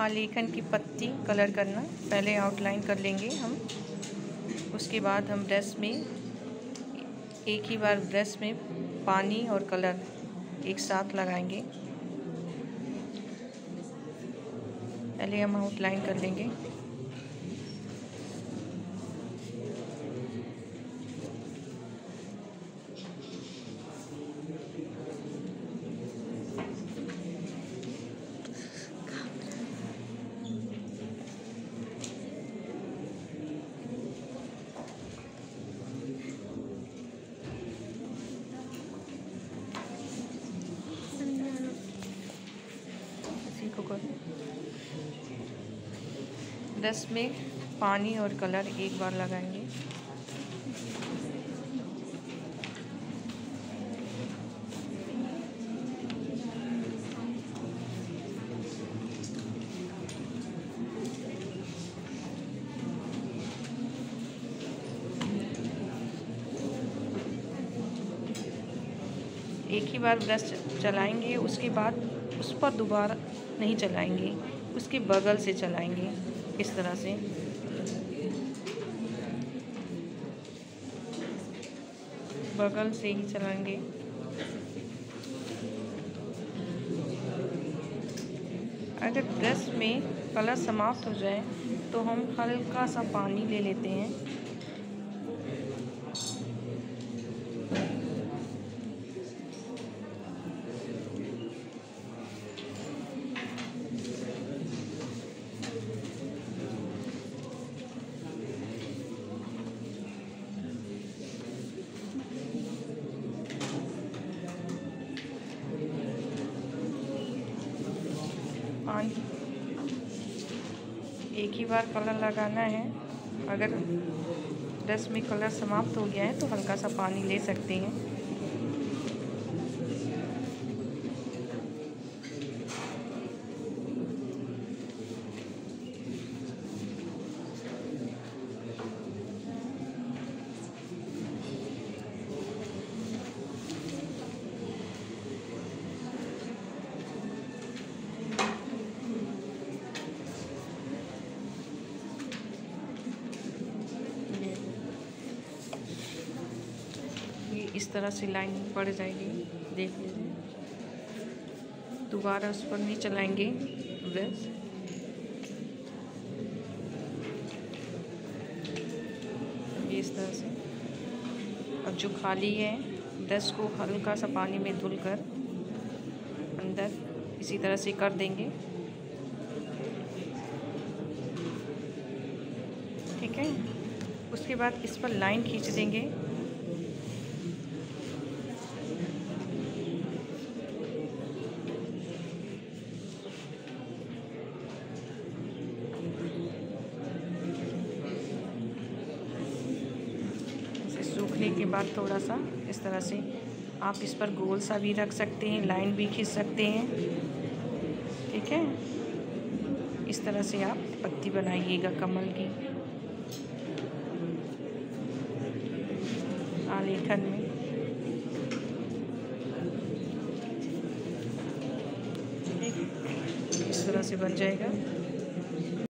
आलेखन की पत्ती कलर करना, पहले आउटलाइन कर लेंगे हम। उसके बाद हम ब्रश में, एक ही बार ब्रश में पानी और कलर एक साथ लगाएँगे। पहले हम आउटलाइन कर लेंगे को कर ब्रश में पानी और कलर एक बार लगाएँगे। एक ही बार ब्रश चलाएँगे, उसके बाद उस पर दोबारा नहीं चलाएँगे, उसके बगल से चलाएँगे। इस तरह से? बगल से ही चलाएँगे। अगर ब्रश में कलर समाप्त हो जाए तो हम हल्का सा पानी ले लेते हैं। पानी एक ही बार कलर लगाना है। अगर ब्रश में कलर समाप्त हो गया है तो हल्का सा पानी ले सकते हैं। इस तरह से लाइन पड़ जाएगी, देख लीजिए। दोबारा उस पर नहीं चलाएँगे ब्रश इस तरह से। अब जो खाली है ब्रश को हल्का सा पानी में धुल कर अंदर इसी तरह से कर देंगे। ठीक है? उसके बाद इस पर लाइन खींच देंगे। सूखने के बाद थोड़ा सा इस तरह से आप इस पर गोल सा भी रख सकते हैं, लाइन भी खींच सकते हैं। ठीक है? इस तरह से आप पत्ती बनाइएगा कमल की। आलेखन में। इस तरह से बन जाएगा।